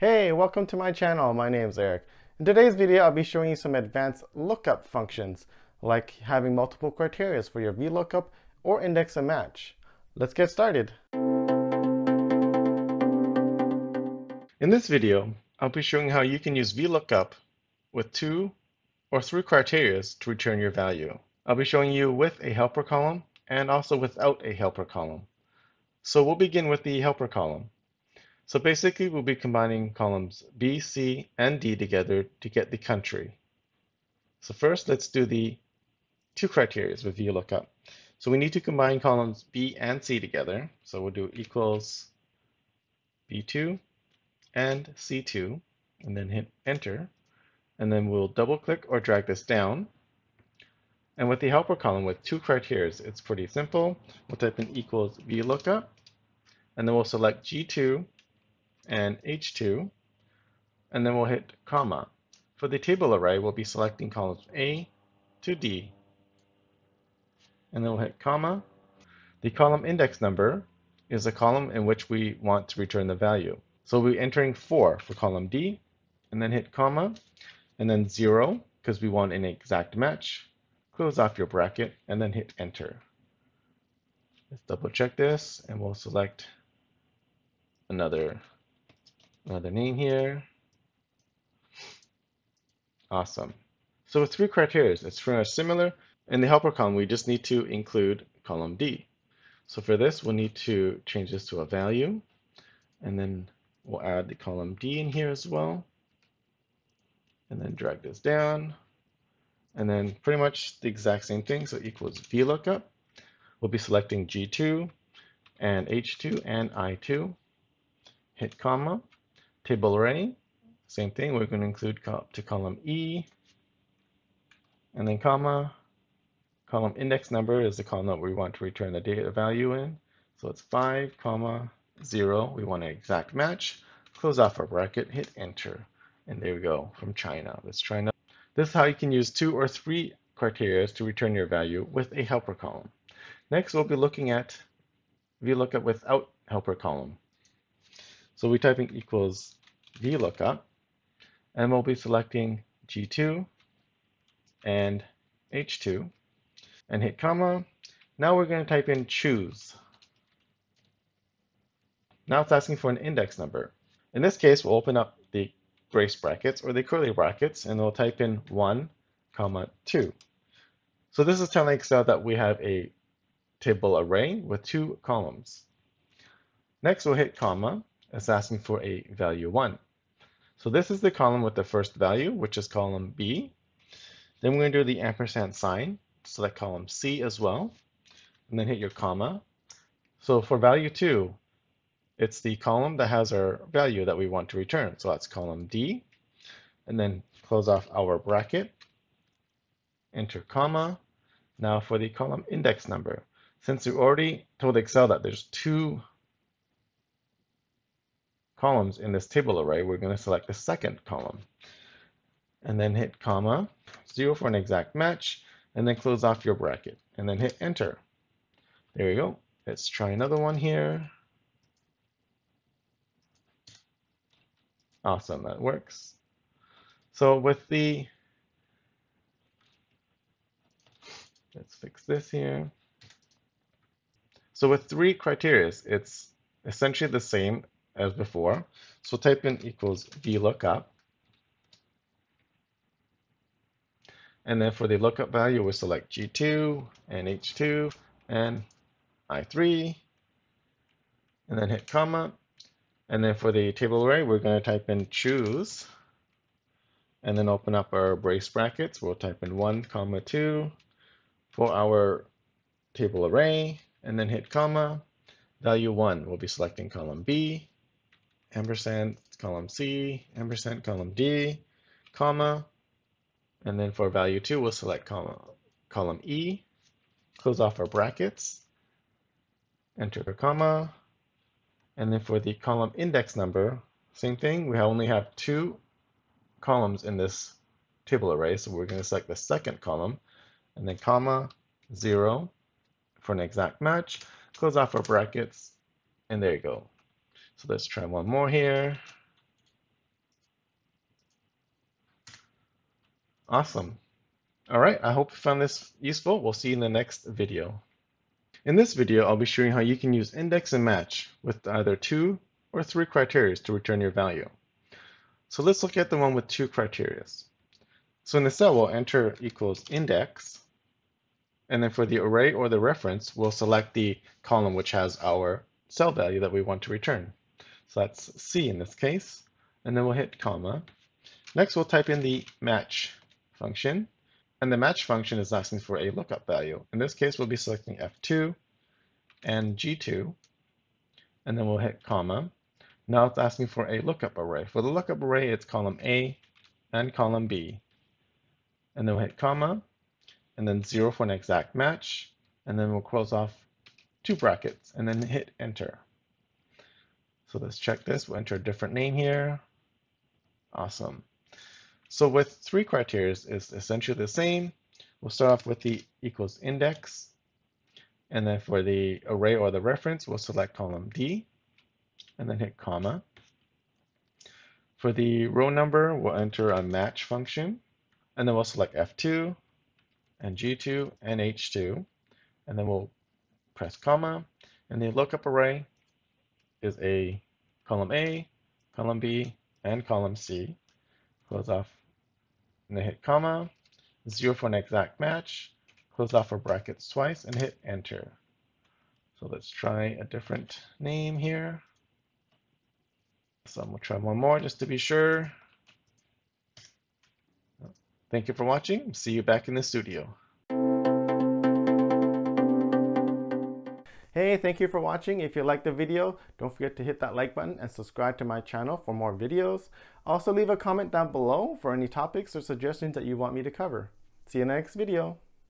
Hey, welcome to my channel. My name is Erik. In today's video, I'll be showing you some advanced lookup functions, like having multiple criteria for your VLOOKUP or index and match. Let's get started. In this video, I'll be showing how you can use VLOOKUP with two or three criteria to return your value. I'll be showing you with a helper column and also without a helper column. So we'll begin with the helper column. So basically we'll be combining columns B, C, and D together to get the country. So first let's do the two criteria with VLOOKUP. So we need to combine columns B and C together. So we'll do equals B2 and C2 and then hit enter. And then we'll double click or drag this down. And with the helper column with two criteria, it's pretty simple. We'll type in equals VLOOKUP and then we'll select G2 and H2, and then we'll hit comma. For the table array, we'll be selecting columns A to D, and then we'll hit comma. The column index number is a column in which we want to return the value. So we'll be entering 4 for column D, and then hit comma, and then 0, because we want an exact match. Close off your bracket, and then hit enter. Let's double check this, and we'll select another another name here. Awesome. So with three criteria, it's pretty much similar. In the helper column, we just need to include column D. So for this, we'll need to change this to a value. And then we'll add the column D in here as well. And then drag this down. And then pretty much the exact same thing. So equals VLOOKUP. We'll be selecting G2 and H2 and I2. Hit comma table array. Same thing, we're going to include to column E, and then comma. Column index number is the column that we want to return the data value in. So it's 5, comma, 0. We want an exact match. Close off our bracket, hit enter. And there we go, from China. Let's try now. This is how you can use two or three criteria to return your value with a helper column. Next, we'll be looking at VLOOKUP without helper column. So we type in equals VLOOKUP, and we'll be selecting G2 and H2 and hit comma. Now we're going to type in choose. Now it's asking for an index number. In this case, we'll open up the brace brackets or the curly brackets and we'll type in 1, comma 2. So this is telling Excel that we have a table array with two columns. Next, we'll hit comma. It's asking for a value 1. So this is the column with the first value, which is column B. Then we're going to do the ampersand sign, select column C as well, and then hit your comma. So for value 2, it's the column that has our value that we want to return. So that's column D. And then close off our bracket, enter comma. Now for the column index number, since we already told Excel that there's two columns in this table array, we're going to select the second column. And then hit comma, 0 for an exact match, and then close off your bracket. And then hit enter. There you go. Let's try another one here. Awesome, that works. So with the, let's fix this here. So with three criteria, it's essentially the same as before. So type in equals VLOOKUP. And then for the lookup value, we'll select G2 and H2 and I3. And then hit comma. And then for the table array, we're going to type in choose. And then open up our brace brackets. We'll type in 1, comma 2 for our table array. And then hit comma. Value 1, we'll be selecting column B ampersand column C, ampersand column D, comma, and then for value 2, we'll select column, column E, close off our brackets, enter a comma, and then for the column index number, same thing, we only have two columns in this table array, so we're going to select the second column, and then comma, 0 for an exact match, close off our brackets, and there you go. So let's try one more here. Awesome. All right, I hope you found this useful. We'll see you in the next video. In this video, I'll be showing how you can use index and match with either two or three criteria to return your value. So let's look at the one with two criteria. So in the cell, we'll enter equals index. And then for the array or the reference, we'll select the column which has our cell value that we want to return. So that's C in this case, and then we'll hit comma. Next, we'll type in the match function, and the match function is asking for a lookup value. In this case, we'll be selecting F2 and G2, and then we'll hit comma. Now it's asking for a lookup array. For the lookup array, it's column A and column B. And then we'll hit comma, and then zero for an exact match, and then we'll close off two brackets, and then hit enter. So let's check this. We'll enter a different name here. Awesome. So with three criteria is essentially the same. We'll start off with the equals index. And then for the array or the reference, we'll select column D and then hit comma. For the row number, we'll enter a match function, and then we'll select F2 and G2 and H2, and then we'll press comma, and the lookup array is a column A, column B, and column C. Close off, and then hit comma, zero for an exact match, close off our brackets twice, and hit enter. So let's try a different name here. So I'm to try one more just to be sure. Thank you for watching. See you back in the studio. Hey, thank you for watching. If you liked the video, don't forget to hit that like button and subscribe to my channel for more videos. Also leave a comment down below for any topics or suggestions that you want me to cover. See you in next video.